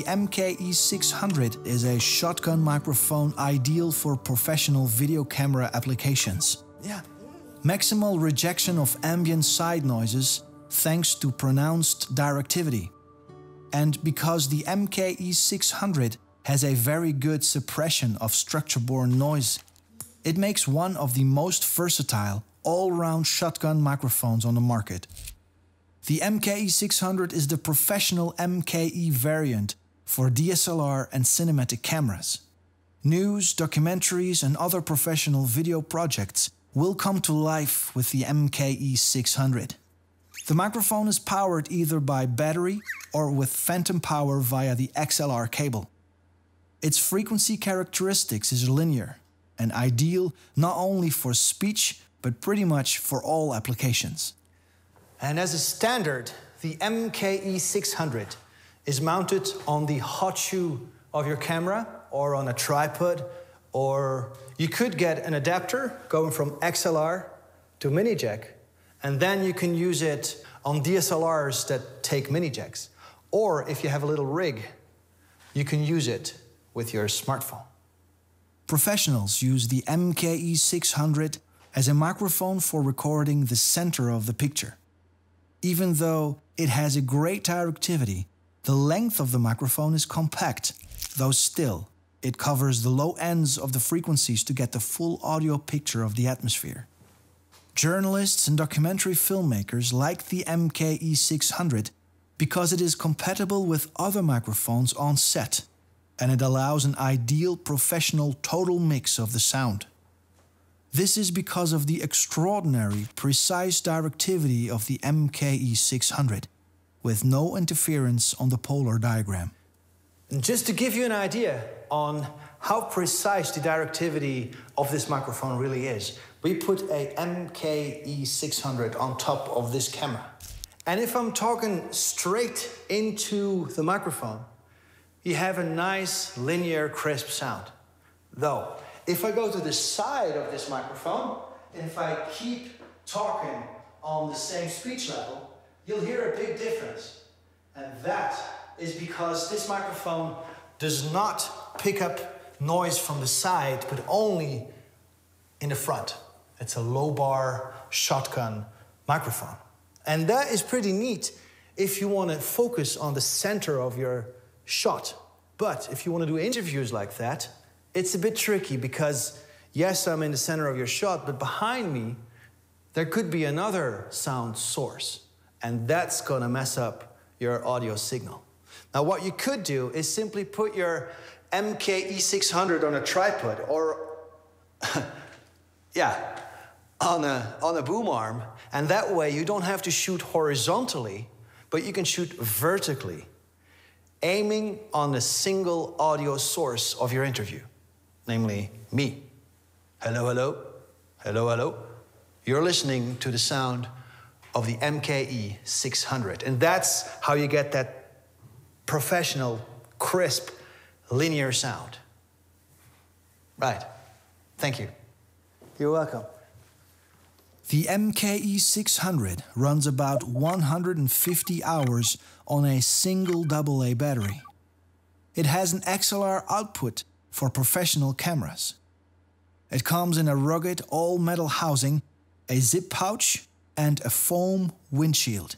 the MKE 600 is a shotgun microphone ideal for professional video camera applications. Yeah. Maximal rejection of ambient side noises thanks to pronounced directivity. And because the MKE 600 has a very good suppression of structure-borne noise, it makes one of the most versatile all-round shotgun microphones on the market. The MKE 600 is the professional MKE variant for DSLR and cinematic cameras. News, documentaries and other professional video projects will come to life with the MKE 600. The microphone is powered either by battery or with phantom power via the XLR cable. Its frequency characteristics is linear and ideal not only for speech but pretty much for all applications. And as a standard, the MKE 600 is mounted on the hot shoe of your camera or on a tripod, or you could get an adapter going from XLR to mini jack, and then you can use it on DSLRs that take mini jacks. Or if you have a little rig, you can use it with your smartphone. Professionals use the MKE 600 as a microphone for recording the center of the picture. Even though it has a great directivity, the length of the microphone is compact, though still, it covers the low ends of the frequencies to get the full audio picture of the atmosphere. Journalists and documentary filmmakers like the MKE 600 because it is compatible with other microphones on set and it allows an ideal professional total mix of the sound. This is because of the extraordinary, precise directivity of the MKE 600, with no interference on the polar diagram. And just to give you an idea on how precise the directivity of this microphone really is, we put a MKE 600 on top of this camera. And if I'm talking straight into the microphone, you have a nice linear crisp sound. Though, if I go to the side of this microphone, and if I keep talking on the same speech level, you'll hear a big difference. And that is because this microphone does not pick up noise from the side, but only in the front. It's a lobar shotgun microphone. And that is pretty neat if you want to focus on the center of your shot. But if you want to do interviews like that, it's a bit tricky because, yes, I'm in the center of your shot, but behind me, there could be another sound source, and that's going to mess up your audio signal. Now, what you could do is simply put your MKE 600 on a tripod or, yeah, on a, on a boom arm, and that way you don't have to shoot horizontally, but you can shoot vertically, aiming on a single audio source of your interview namely me. Hello, hello, hello, hello. You're listening to the sound of the MKE 600. And that's how you get that professional, crisp, linear sound. Right. Thank you. You're welcome. The MKE 600 runs about 150 hours on a single AA battery. It has an XLR output for professional cameras. It comes in a rugged all-metal housing, a zip pouch and a foam windshield.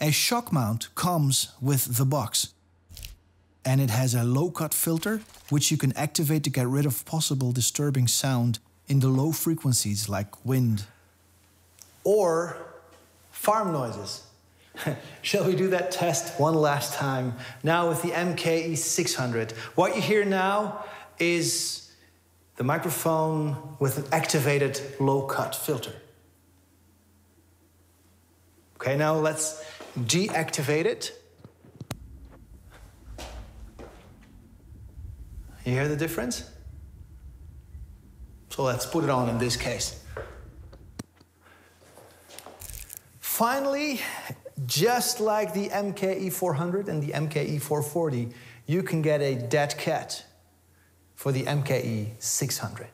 A shock mount comes with the box. And it has a low-cut filter, which you can activate to get rid of possible disturbing sound in the low frequencies like wind. Or farm noises. Shall we do that test one last time? Now with the MKE 600. What you hear now is the microphone with an activated low cut filter. Okay, now let's deactivate it. You hear the difference? So let's put it on in this case. Finally, just like the MKE 400 and the MKE 440, you can get a dead cat for the MKE 600.